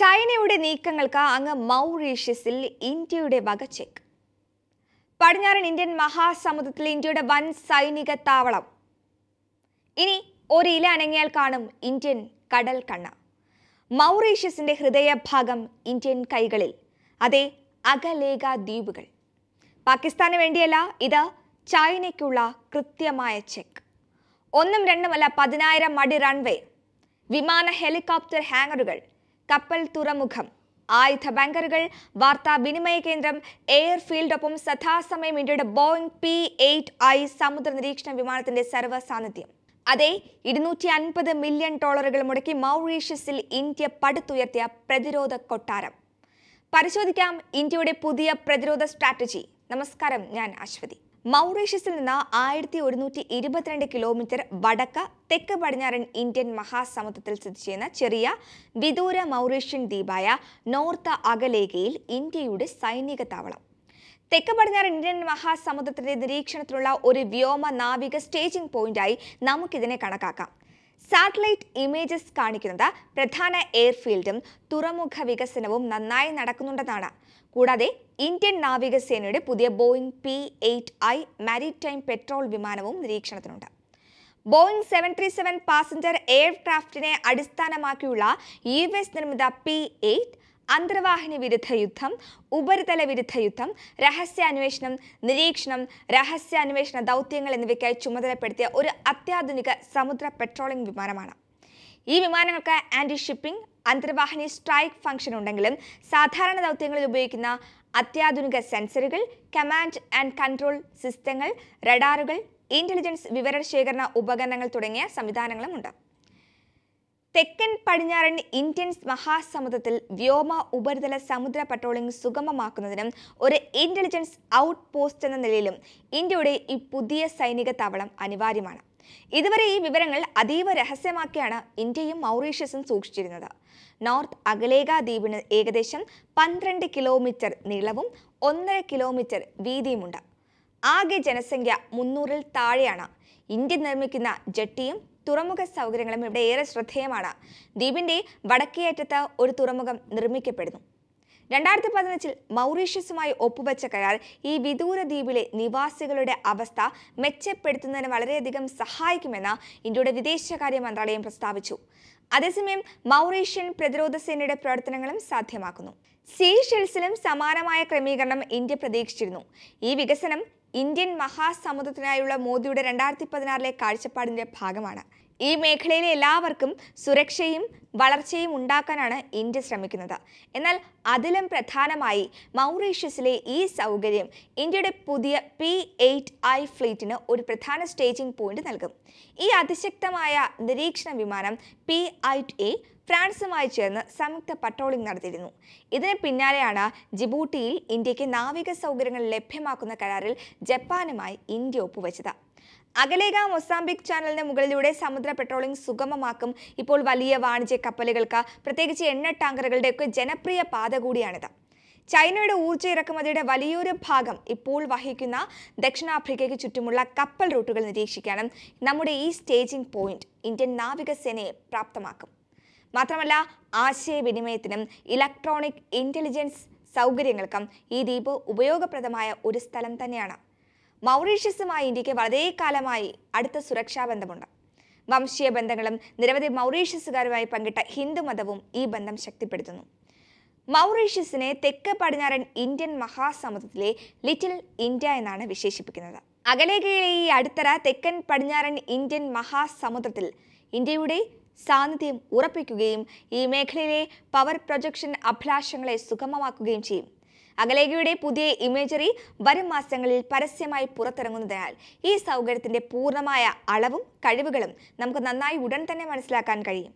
ചൈനയുടെ നീക്കങ്ങൾക്ക് അങ്ങ് മൗറീഷ്യസിൽ ഇന്ത്യയുടെ വക ചെക്ക്. പടിഞ്ഞാറൻ ഇന്ത്യൻ മഹാസമുദ്രത്തിൽ ഇന്ത്യയുടെ വൻ സൈനിക താവളം. ഇനി ഒരു ഇല അനങ്ങിയാൽ കാണും ഇന്ത്യൻ കടൽ കണ്ണ. മൗറീഷ്യസിന്റെ ഹൃദയഭാഗം ഇന്ത്യൻ കൈകളിൽ. അതെ അകലേഖ ദ്വീപുകൾ. പാകിസ്ഥാന് വേണ്ടിയല്ല ഇത് ചൈനയ്ക്കുള്ള കൃത്യമായ ചെക്ക്. ഒന്നും രണ്ടുമല്ല പതിനായിരം അടി റൺവേ വിമാന ഹെലികോപ്റ്റർ ഹാങ്ങറുകൾ. കപ്പൽ തുറമുഖം. ആയുധ ബാങ്കറുകൾ വാർത്താ വിനിമയ കേന്ദ്രം എയർഫീൽഡൊപ്പം സദാസമയം ഇന്ത്യയുടെ ബോയിങ് പി എയ്റ്റ് ഐ സമുദ്ര നിരീക്ഷണ വിമാനത്തിന്റെ സർവ സാന്നിധ്യം അതെ ഇരുന്നൂറ്റി അൻപത് മില്യൺ ഡോളറുകൾ മുടക്കി മൗറീഷ്യസിൽ ഇന്ത്യ പടുത്തുയർത്തിയ പ്രതിരോധ കൊട്ടാരം. പരിശോധിക്കാം ഇന്ത്യയുടെ പുതിയ പ്രതിരോധ സ്ട്രാറ്റജി. നമസ്കാരം ഞാൻ അശ്വതി. മൗറീഷ്യസിൽ നിന്ന് ആയിരത്തി ഒരുന്നൂറ്റി ഇരുപത്തിരണ്ട് കിലോമീറ്റർ വടക്ക് തെക്ക് പടിഞ്ഞാറൻ ഇന്ത്യൻ മഹാസമുദ്രത്തിൽ സ്ഥിതി ചെയ്യുന്ന ചെറിയ വിദൂര മൗറീഷ്യൻ ദ്വീപായ നോർത്ത് അകലേഖയിൽ ഇന്ത്യയുടെ സൈനിക താവളം. തെക്ക് പടിഞ്ഞാറൻ ഇന്ത്യൻ മഹാസമുദ്രത്തിന്റെ നിരീക്ഷണത്തിലുള്ള ഒരു വ്യോമ നാവിക സ്റ്റേജിംഗ് പോയിന്റായി നമുക്കിതിനെ കണക്കാക്കാം. സാറ്റലൈറ്റ് ഇമേജസ് കാണിക്കുന്നത് പ്രധാന എയർഫീൽഡും തുറമുഖ വികസനവും നന്നായി നടക്കുന്നുണ്ടെന്നാണ്. കൂടാതെ ഇന്ത്യൻ നാവികസേനയുടെ പുതിയ Boeing P eight I maritime patrol വിമാനവും നിരീക്ഷണത്തിനുണ്ട്. Boeing seven three seven passenger എയർക്രാഫ്റ്റിനെ അടിസ്ഥാനമാക്കിയുള്ള യു എസ് നിർമ്മിത പി എയ്റ്റ് അന്തർവാഹിനി വിരുദ്ധ യുദ്ധം ഉപരിതല വിരുദ്ധ യുദ്ധം രഹസ്യാന്വേഷണം നിരീക്ഷണം രഹസ്യാന്വേഷണ ദൗത്യങ്ങൾ എന്നിവയ്ക്കായി ചുമതലപ്പെടുത്തിയ ഒരു അത്യാധുനിക സമുദ്ര പെട്രോളിംഗ് വിമാനമാണ്. ഈ വിമാനങ്ങൾക്ക് ആന്റി ഷിപ്പിംഗ് അന്തർവാഹിനി സ്ട്രൈക്ക് ഫംഗ്ഷൻ ഉണ്ടെങ്കിലും സാധാരണ ദൗത്യങ്ങളിൽ ഉപയോഗിക്കുന്ന അത്യാധുനിക സെൻസറുകൾ കമാൻഡ് ആൻഡ് കൺട്രോൾ സിസ്റ്റങ്ങൾ റഡാറുകൾ ഇന്റലിജൻസ് വിവരശേഖരണ ഉപകരണങ്ങൾ തുടങ്ങിയ സംവിധാനങ്ങളുമുണ്ട് തെക്കൻ പടിഞ്ഞാറൻ ഇന്ത്യൻ മഹാസമുദ്രത്തിൽ വ്യോമ ഉപരിതല സമുദ്ര പട്രോളിംഗ് സുഗമമാക്കുന്നതിനും ഒരു ഇന്റലിജൻസ് ഔട്ട് പോസ്റ്റ് എന്ന നിലയിലും ഇന്ത്യയുടെ ഈ പുതിയ സൈനിക താവളം അനിവാര്യമാണ്. ഇതുവരെ ഈ വിവരങ്ങൾ അതീവ രഹസ്യമാക്കിയാണ് ഇന്ത്യയും മൗറീഷ്യസും സൂക്ഷിച്ചിരുന്നത്. നോർത്ത് അഗലേഗ ദ്വീപിന് ഏകദേശം പന്ത്രണ്ട് കിലോമീറ്റർ നീളവും ഒന്നര കിലോമീറ്റർ വീതിയുമുണ്ട്. ആകെ ജനസംഖ്യ മുന്നൂറിൽ താഴെയാണ് ഇന്ത്യ നിർമ്മിക്കുന്ന ജെട്ടിയും തുറമുഖ സൗകര്യങ്ങളും ഇവിടെ ഏറെ ശ്രദ്ധേയമാണ്. ദ്വീപിന്റെ വടക്കേയറ്റത്ത് ഒരു തുറമുഖം നിർമ്മിക്കപ്പെടുന്നു. രണ്ടായിരത്തി പതിനഞ്ചിൽ മൗറീഷ്യസുമായി ഒപ്പുവെച്ച കരാർ ഈ വിദൂര ദ്വീപിലെ നിവാസികളുടെ അവസ്ഥ മെച്ചപ്പെടുത്തുന്നതിന് വളരെയധികം സഹായിക്കുമെന്ന് ഇന്ത്യയുടെ വിദേശകാര്യ മന്ത്രാലയം പ്രസ്താവിച്ചു. അതേസമയം മൗറീഷ്യൻ പ്രതിരോധ സേനയുടെ പ്രവർത്തനങ്ങളും സാധ്യമാക്കുന്നു. സീഷെൽസിലും സമാനമായ ക്രമീകരണം ഇന്ത്യ പ്രതീക്ഷിച്ചിരുന്നു. ഈ വികസനം ഇന്ത്യൻ മഹാസമുദ്രത്തിനായുള്ള മോദിയുടെ രണ്ടായിരത്തി പതിനാറിലെ കാഴ്ചപ്പാടിന്റെ ഭാഗമാണ്. ഈ മേഖലയിലെ എല്ലാവർക്കും സുരക്ഷയും വളർച്ചയും ഉണ്ടാക്കാനാണ് ഇന്ത്യ ശ്രമിക്കുന്നത്. എന്നാൽ അതിലും പ്രധാനമായി മൗറീഷ്യസിലെ ഈ സൗകര്യം ഇന്ത്യയുടെ പുതിയ പി എയ്റ്റ് ഐ ഫ്ലീറ്റിന് ഒരു പ്രധാന സ്റ്റേജിംഗ് പോയിന്റ് നൽകും. ഈ അതിശക്തമായ നിരീക്ഷണ വിമാനം പി ഐറ്റ് എ ഫ്രാൻസുമായി ചേർന്ന് സംയുക്ത പട്രോളിംഗ് നടത്തിയിരുന്നു. ഇതിന് പിന്നാലെയാണ് ജിബൂട്ടിയിൽ ഇന്ത്യയ്ക്ക് നാവിക സൗകര്യങ്ങൾ ലഭ്യമാക്കുന്ന കരാറിൽ ജപ്പാനുമായി ഇന്ത്യ ഒപ്പുവെച്ചത്. അകലേഖ മൊസാംബിക് ചാനലിന് മുകളിലൂടെ സമുദ്ര പെട്രോളിംഗ് സുഗമമാക്കും ഇപ്പോൾ വലിയ വാണിജ്യ കപ്പലുകൾക്ക് പ്രത്യേകിച്ച് എണ്ണ ടാങ്കറുകളുടെയൊക്കെ ജനപ്രിയ പാത കൂടിയാണിത്. ചൈനയുടെ ഊർജ ഇറക്കുമതിയുടെ വലിയൊരു ഭാഗം ഇപ്പോൾ വഹിക്കുന്ന ദക്ഷിണാഫ്രിക്കയ്ക്ക് ചുറ്റുമുള്ള കപ്പൽ റൂട്ടുകൾ നിരീക്ഷിക്കാനും നമ്മുടെ ഈ സ്റ്റേജിംഗ് പോയിന്റ് ഇന്ത്യൻ നാവികസേനയെ പ്രാപ്തമാക്കും. മാത്രമല്ല ആശയവിനിമയത്തിനും ഇലക്ട്രോണിക് ഇന്റലിജൻസ് സൗകര്യങ്ങൾക്കും ഈ ദ്വീപ് ഉപയോഗപ്രദമായ ഒരു സ്ഥലം തന്നെയാണ്. മൗറീഷ്യസുമായി ഇന്ത്യയ്ക്ക് വളരെ കാലമായി അടുത്ത സുരക്ഷാ ബന്ധമുണ്ട്. വംശീയ ബന്ധങ്ങളും നിരവധി മൗറീഷ്യസുകാരുമായി പങ്കിട്ട ഹിന്ദുമതവും ഈ ബന്ധം ശക്തിപ്പെടുത്തുന്നു. മൗറീഷ്യസിനെ തെക്ക് പടിഞ്ഞാറൻ ഇന്ത്യൻ മഹാസമുദ്രത്തിലെ ലിറ്റിൽ ഇന്ത്യ എന്നാണ് വിശേഷിപ്പിക്കുന്നത്. അകലേഖയിലെ ഈ അടുത്തറ തെക്കൻ പടിഞ്ഞാറൻ ഇന്ത്യൻ മഹാസമുദ്രത്തിൽ ഇന്ത്യയുടെ സാന്നിധ്യം ഉറപ്പിക്കുകയും ഈ മേഖലയിലെ പവർ പ്രൊജക്ഷൻ അഭിലാഷങ്ങളെ സുഗമമാക്കുകയും ചെയ്യും. അകലേഖയുടെ പുതിയ ഇമേജറി വരും മാസങ്ങളിൽ പരസ്യമായി പുറത്തിറങ്ങുന്നതിനാൽ ഈ സൗകര്യത്തിന്റെ പൂർണമായ അളവും കഴിവുകളും നമുക്ക് നന്നായി ഉടൻ തന്നെ മനസ്സിലാക്കാൻ കഴിയും.